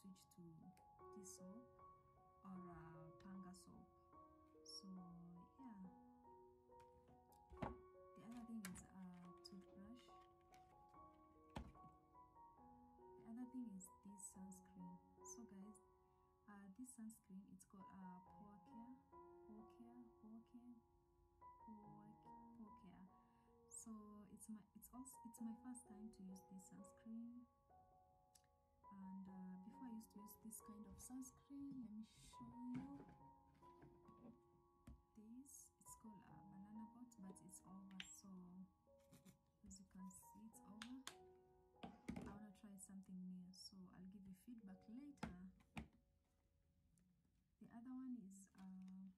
switch to this soap or uh, panga soap. So yeah. The other thing is a toothbrush. The other thing is this sunscreen. So guys uh, this sunscreen it's called uh, pore care. Pore care? Pore care? Pore care. So it's my it's also it's my first time to use this sunscreen. uh, use this kind of sunscreen. Let me show you. This it's called a banana boat but it's over so as you can see it's over. I want to try something new so I'll give you feedback later. The other one is uh,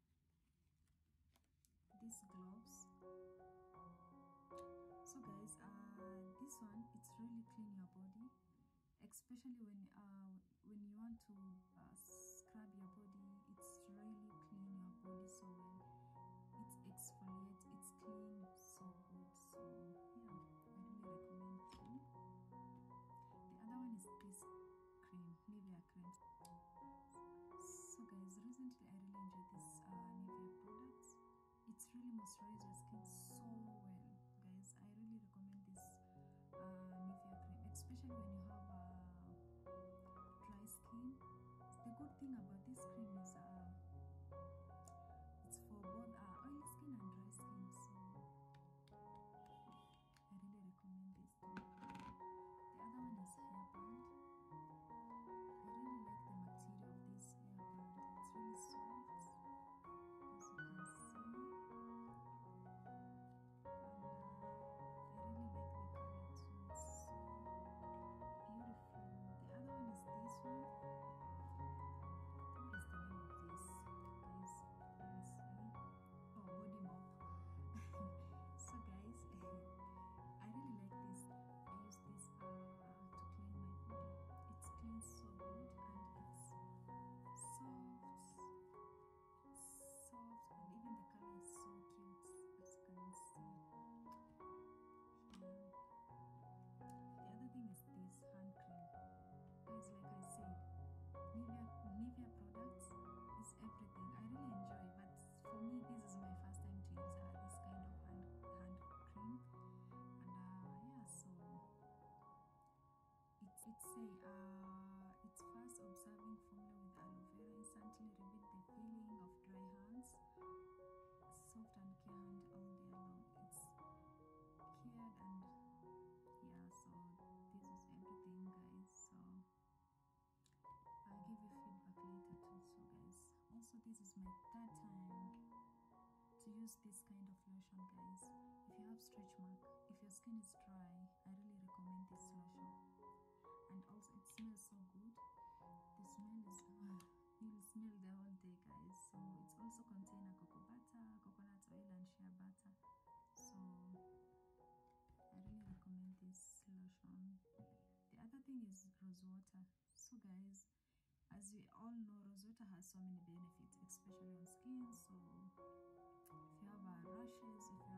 these gloves. So guys uh, this one it's really clean your body especially when uh, when you want to uh, scrub your body it's really clean your body so well it's exfoliate it's clean so good. So yeah i really recommend too the other one is this cream nivea cream. So guys recently i really enjoyed this uh, nivea products. It's really moisturize your skin so also this is my third time to use this kind of lotion guys. If you have stretch mark if your skin is dry i really recommend this lotion. And also it smells so good. The smell is ah, you'll smell the whole day guys. So it's also contain a cocoa butter coconut oil and shea butter. So I really recommend this lotion. The other thing is rose water. So guys, as we all know, rose water has so many benefits, especially on skin. So if you have uh, rashes, if you